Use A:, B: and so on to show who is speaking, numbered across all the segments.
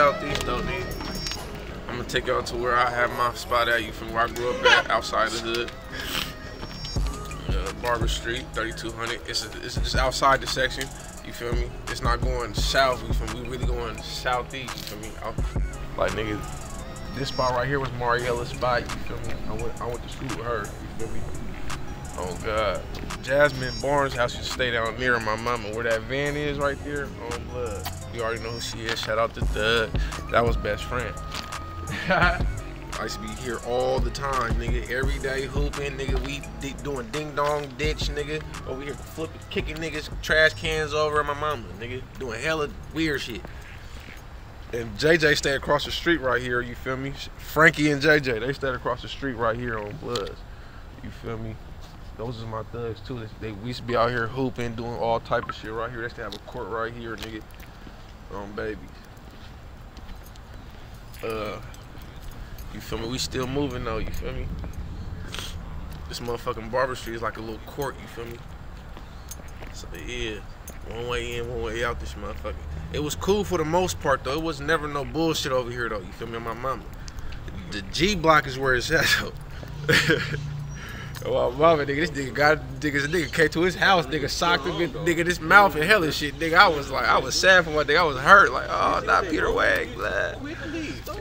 A: southeast though, nigga. I'm gonna take y'all to where I have my spot at. You from where I grew up at, outside the hood. Uh, Barber Street, 3200. It's, a, it's just outside the section. You feel me? It's not going south. We from we really going southeast. You feel me? Out, like nigga, this spot right here was Mariella's spot. You feel me? I went I went to school with her. You feel me? Oh God. Jasmine Barnes house used to stay down near my mama. Where that van is right there on blood. You already know who she is. Shout out to Doug. That was best friend. I used to be here all the time, nigga. Every day hooping, nigga. We doing ding dong ditch, nigga. Over here flipping, kicking niggas trash cans over at my mama, nigga. Doing hella weird shit. And JJ stayed across the street right here, you feel me? Frankie and JJ, they stayed across the street right here on Bloods. You feel me? Those is my thugs too. They, they we used to be out here hooping, doing all type of shit right here. They used to have a court right here, nigga. On babies. Uh, you feel me? We still moving though. You feel me? This motherfucking Barber Street is like a little court. You feel me? So yeah, one way in, one way out. This motherfucker. It was cool for the most part though. It was never no bullshit over here though. You feel me? My mama. The G block is where it's at though. Well, mama, nigga, this nigga got nigga, this nigga came to his house, nigga socked him, in, nigga, this mouth and hell and shit, nigga. I was like, I was sad for my nigga. I was hurt, like, oh, not Peter Wag, blah.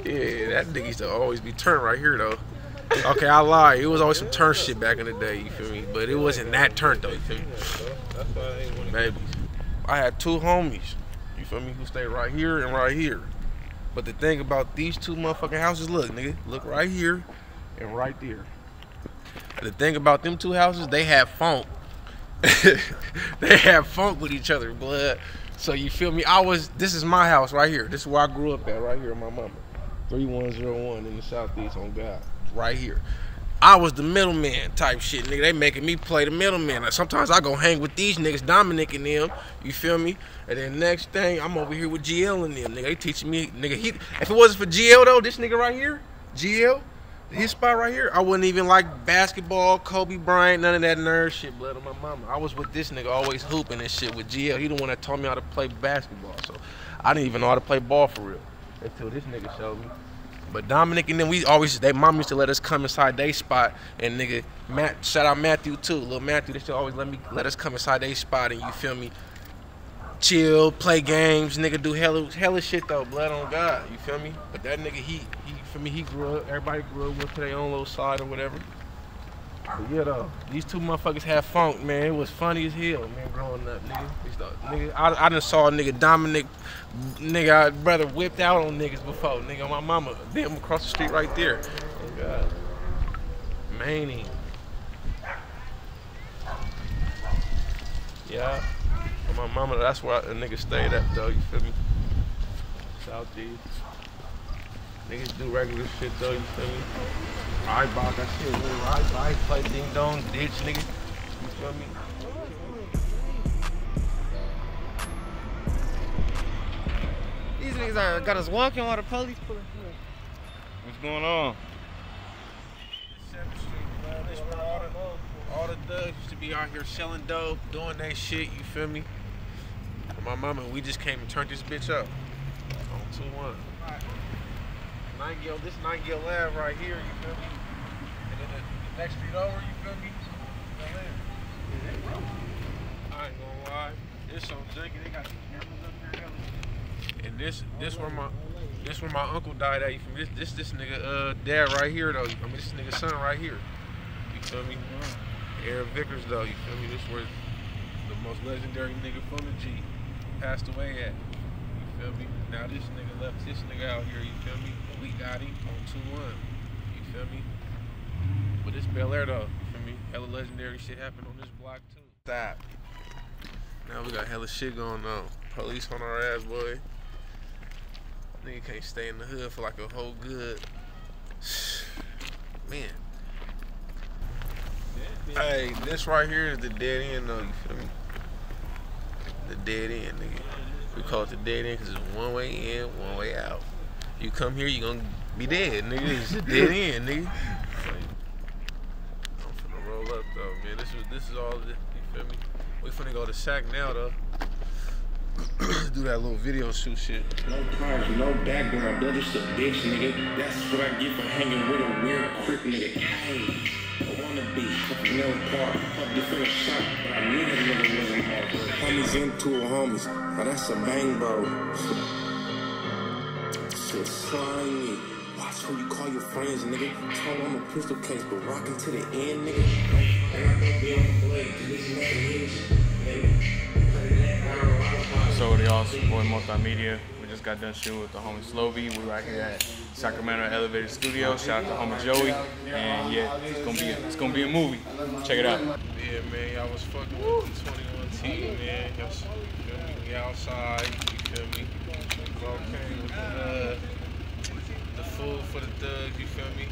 A: Yeah, that nigga used to always be turned right here though. Okay, I lied. It was always some turn shit back in the day, you feel me? But it wasn't that turn though, you feel me? Babies. I had two homies, you feel me, who stayed right here and right here. But the thing about these two motherfucking houses, look, nigga, look right here and right there. The thing about them two houses, they have funk. they have funk with each other, blood. So you feel me? I was. This is my house right here. This is where I grew up at, right here. With my mama, three one zero one in the southeast on God, right here. I was the middleman type shit, nigga. They making me play the middleman. Like, sometimes I go hang with these niggas, Dominic and them. You feel me? And then next thing, I'm over here with GL and them, nigga. They teaching me, nigga. He, if it wasn't for GL though, this nigga right here, GL, his spot right here, I wouldn't even like basketball, Kobe Bryant, none of that nerd shit, blood on my mama. I was with this nigga always hooping and shit with GL. He the one that taught me how to play basketball. So I didn't even know how to play ball for real until this nigga showed me. But Dominic and then we always, they mom used to let us come inside they spot and nigga, Matt, shout out Matthew too, little Matthew, they to always let me, let us come inside they spot and you feel me, chill, play games, nigga do hella, hella shit though, blood on God, you feel me? But that nigga, he, he, for me, he grew up, everybody grew up, to their own little side or whatever. But yeah though, these two motherfuckers had funk, man. It was funny as hell, man, growing up, nigga. Nigga I, I done saw a nigga Dominic, nigga, brother whipped out on niggas before, nigga. My mama, them across the street right there. Oh God. Manny. Yeah. My mama, that's where a nigga stayed at though, you feel me? South Southeast. Niggas do regular shit though, you feel me? I bought that shit, nigga. I, I play ding dong ditch, nigga. You feel me?
B: These niggas are, got us walking while the police pulling through.
C: What's going on?
A: This where all the, all the thugs used to be out here selling dope, doing that shit, you feel me? And my mama, we just came and turned this bitch up. On 2-1. Nightingale, this Nightingale Lab right here, you feel me? And then the, the next street over, you feel me? I ain't gonna lie. This so janky, they got cameras up here. And this, this where my, this where my uncle died at. You feel me? This, this, this nigga, uh, dad right here though. I mean, this nigga son right here. You feel me? Aaron Vickers though. You feel me? This where the most legendary nigga from the G passed away at. Feel me? Now this nigga left this nigga out here. You feel me? We got him on two one. You feel me? But it's Bel Air though. You feel me? Hella legendary shit happened on this block too. Stop. Now we got hella shit going on. Police on our ass, boy. Nigga can't stay in the hood for like a whole good. Man. Hey, this right here is the dead end though, you feel me? The dead end, nigga. We call it the dead end because it's one way in, one way out. You come here, you're gonna be dead, nigga. It's a dead end, nigga. I'm finna roll up though, man. This is this is all. You feel me? We finna go to Sac now though.
D: do that little video shoot shit.
A: No cars, no background, they're just a bitch, nigga. That's what I get for hanging with a weird creep, nigga. Hey, I wanna be fucking no part, fuck different shot, but I knew that nigga wasn't hard. Homies into a homies, now that's a bang, bro. Shit slimy. Watch who you call your friends, nigga. Tell them I'm a pistol case, but rockin' to the end, nigga.
C: So what y'all, it's your boy Multimedia. We just got done shooting with the homie Slo-Be. We right here at Sacramento Elevated Studio. Shout out to homie Joey. And yeah, it's gonna be a, it's gonna be a movie. Check it out.
D: Yeah, man, y'all was fucking with the 21 team, man. Y'all, s- you feel me? We outside, you feel me? We all came with the, uh, the food for the thugs, you feel me?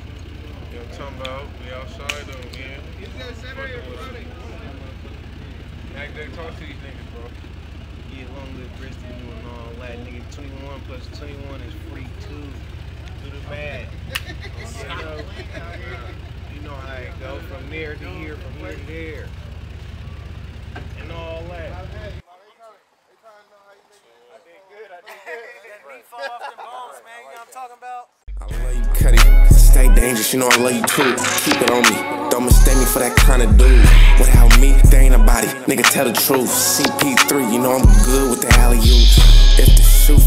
D: You know what I'm talking about? We outside though, man. Fucking with them. Mac, they talk to these niggas, bro.
B: Yeah, long live Bristol and all that. Nigga, 21 plus 21 is free too. Do the math. You know, you know how it go from there to here, from here to there. And all that.
A: I love you, Cuddy. Dangerous, you know I love you too. Keep it on me. Don't mistake me for that kind of dude. Without me, there ain't nobody. Nigga, tell the truth. CP3, you know I'm good with the alley oop. If the shoe